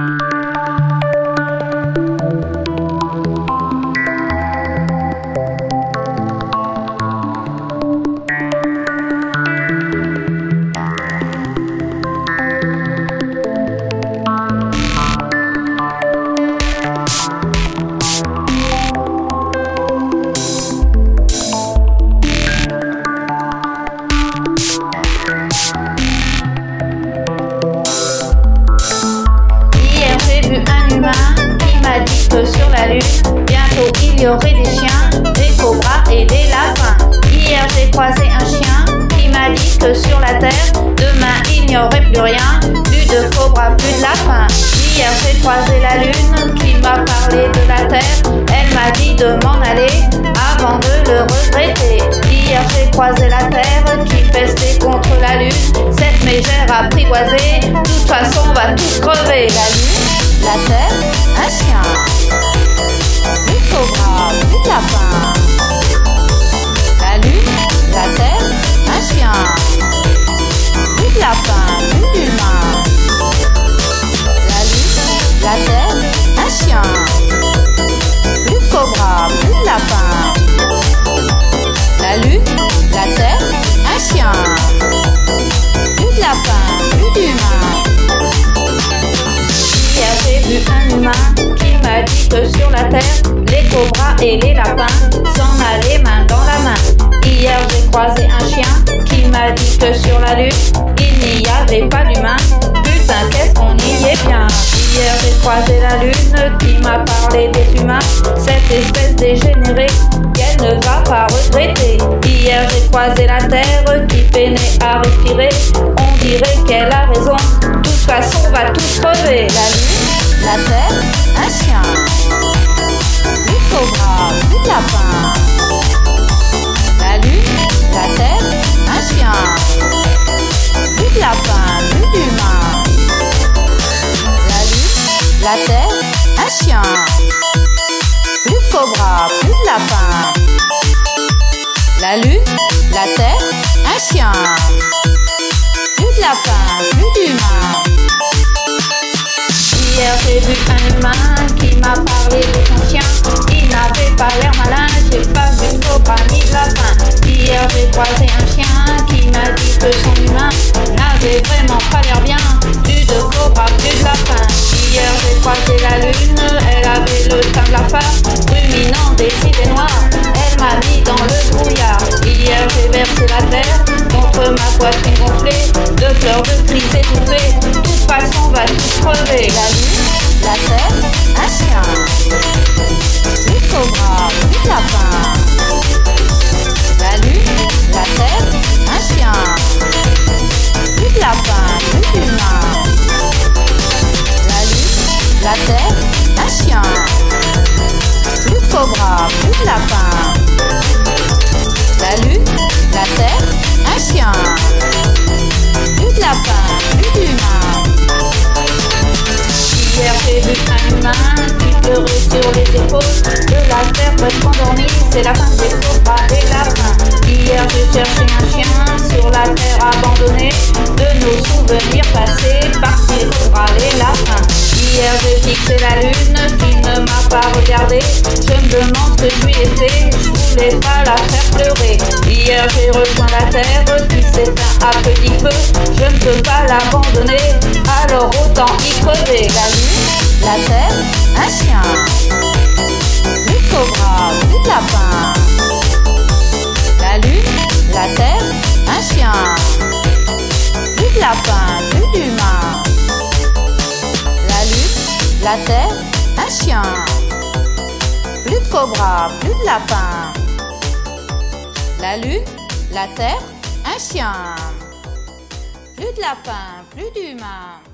Hier il y aurait des chiens, des cobras et des lapins. Hier j'ai croisé un chien qui m'a dit que sur la terre, demain il n'y aurait plus rien, plus de cobras, plus de lapins. Hier j'ai croisé la lune qui m'a parlé de la terre, elle m'a dit de m'en aller avant de le regretter. Hier j'ai croisé la terre qui pestait contre la lune, cette mégère apprivoisée, de toute façon on va tous crever. La lune, la terre, un chien, des cobras, les cobras et les lapins s'en allaient main dans la main. Hier j'ai croisé un chien qui m'a dit que sur la lune, il n'y avait pas d'humain. Putain, qu'est-ce qu'on y est bien. Hier j'ai croisé la lune qui m'a parlé des humains, cette espèce dégénérée qu'elle ne va pas regretter. Hier j'ai croisé la terre qui peinait à respirer, on dirait qu'elle a raison. De toute façon, on va tous crever. La lune, la terre, la terre, un chien, plus de cobras, plus de lapins. La lune, la terre, un chien, plus de lapins, plus d'humains. Hier j'ai vu un humain qui m'a parlé de son chien. Il n'avait pas l'air malin, j'ai pas vu de cobra ni de lapin. Hier j'ai croisé plus demande ce lui ai fait, je voulais pas la faire pleurer. Hier j'ai rejoint la terre qui s'éteint à petit feu, je ne peux pas l'abandonner, alors autant y crever. La lune, la terre, un chien, cobras, plus de lapins. La lune, la terre, un chien, plus de lapins, plus d'humains. La lune, la terre, un chien, plus de cobras, plus de lapins. La lune, la terre, un chien, plus de lapins, plus d'humains.